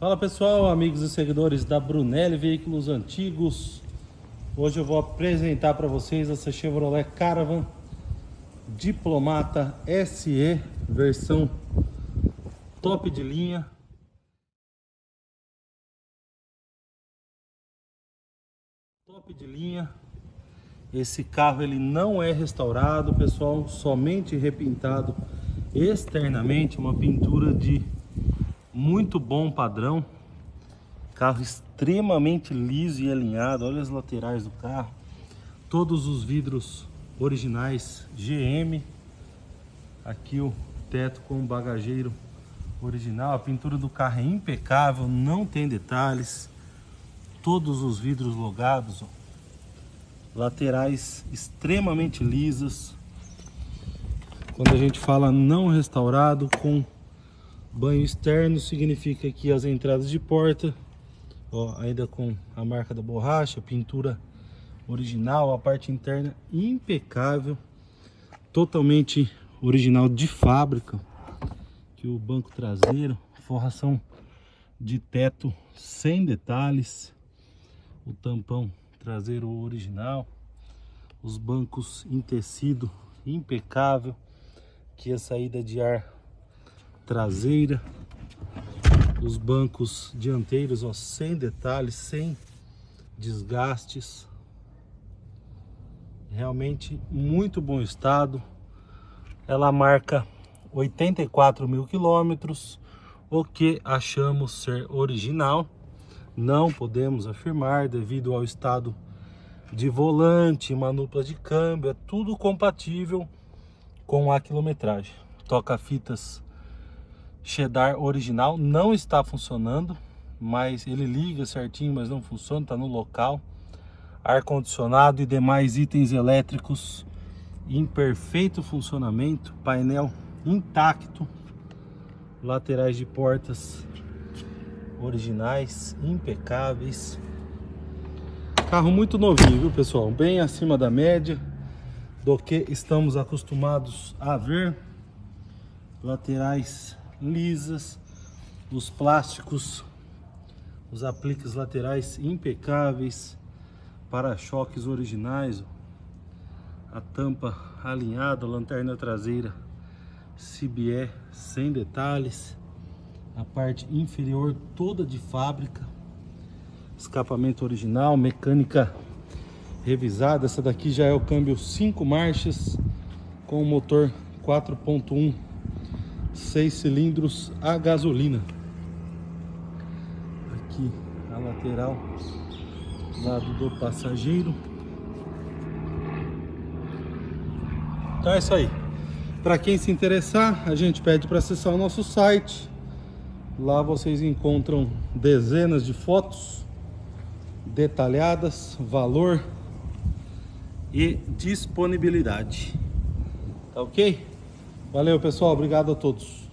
Fala pessoal, amigos e seguidores da Brunelli Veículos Antigos. Hoje eu vou apresentar para vocês essa Chevrolet Caravan Diplomata SE, versão top de linha. Top de linha. Esse carro ele não é restaurado, pessoal, somente repintado externamente, uma pintura de muito bom padrão. Carro extremamente liso e alinhado. Olha as laterais do carro. Todos os vidros originais GM. Aqui o teto com o bagageiro original. A pintura do carro é impecável, não tem detalhes. Todos os vidros logados. Ó. Laterais extremamente lisas. Quando a gente fala não restaurado com banho externo, significa que as entradas de porta, ó, ainda com a marca da borracha, pintura original, a parte interna impecável, totalmente original de fábrica. Que o banco traseiro, forração de teto sem detalhes, o tampão traseiro original, os bancos em tecido impecável aqui a saída de ar traseira, os bancos dianteiros ó, sem detalhes, sem desgastes, realmente muito bom estado. Ela marca 84 mil quilômetros, o que achamos ser original. Não podemos afirmar devido ao estado de volante, manopla de câmbio, é tudo compatível com a quilometragem. Toca-fitas Cheddar original não está funcionando, mas ele liga certinho, mas não funciona, está no local. Ar-condicionado e demais itens elétricos em perfeito funcionamento, painel intacto, laterais de portas originais, impecáveis. Carro muito novinho, viu pessoal? Bem acima da média do que estamos acostumados a ver. Laterais lisas, os plásticos, os apliques laterais impecáveis, para-choques originais, a tampa alinhada, lanterna traseira CBE sem detalhes, a parte inferior toda de fábrica, escapamento original, mecânica revisada. Essa daqui já é o câmbio 5 marchas com o motor 4.1 6 cilindros a gasolina. Aqui a lateral lado do passageiro. Então é isso aí. Para quem se interessar, a gente pede para acessar o nosso site. Lá vocês encontram dezenas de fotos detalhadas, valor, e disponibilidade. Tá ok? Valeu, pessoal. Obrigado a todos.